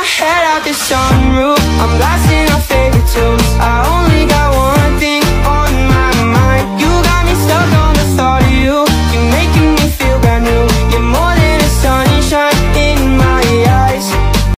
my head out the sunroof. I'm blasting